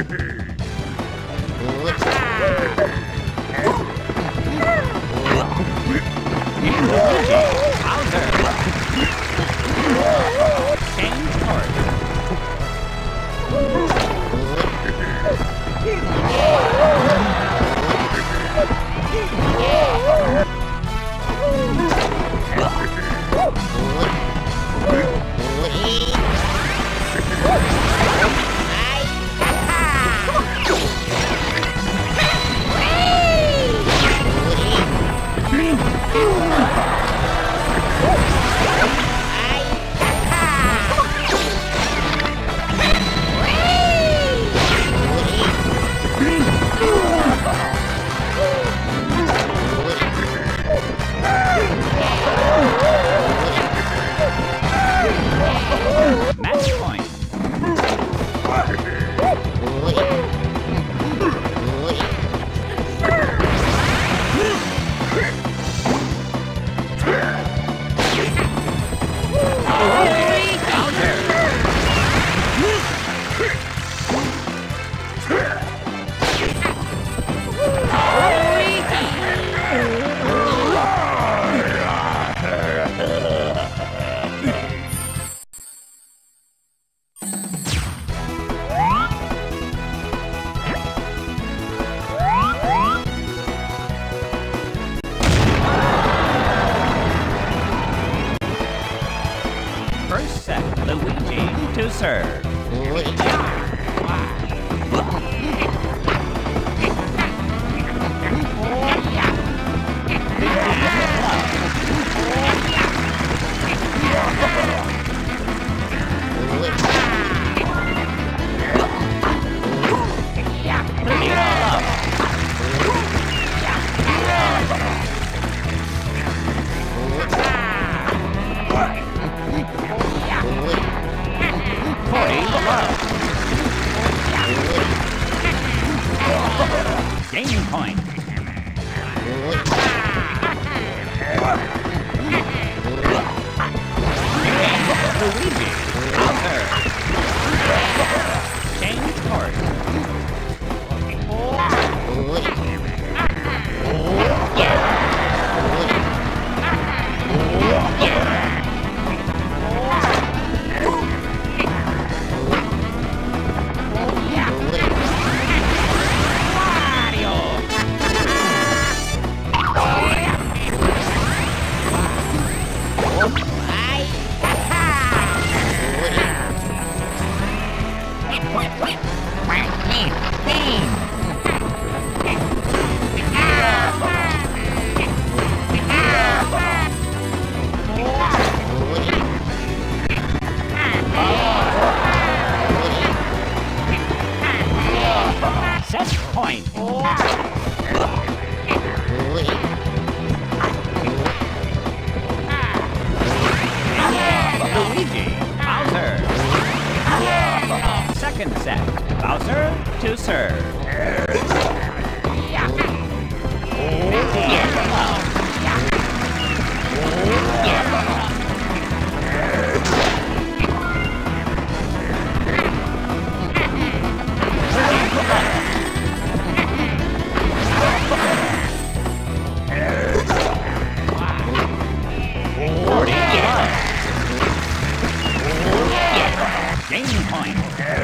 Hehehehe Second set. Bowser to serve. Game point.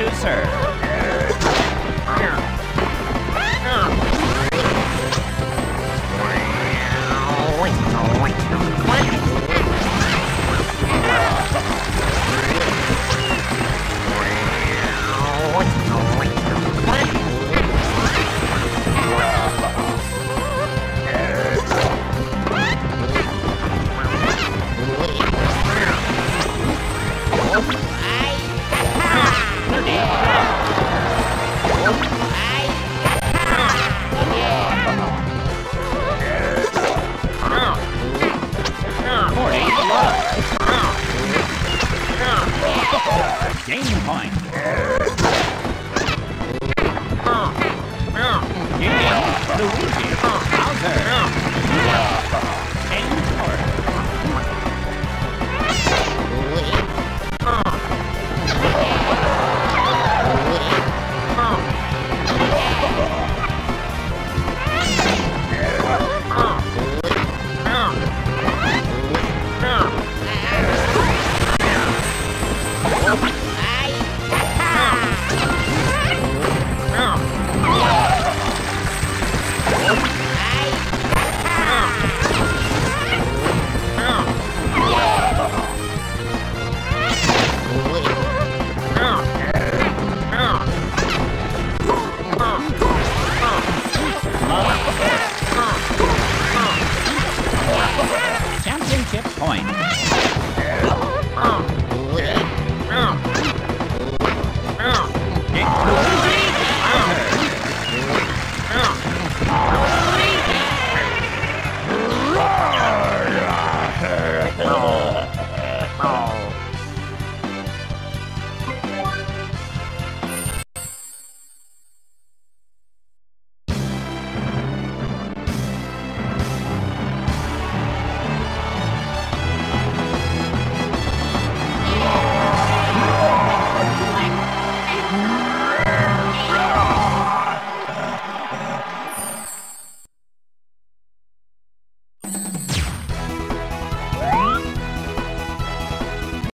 Bowser Game point.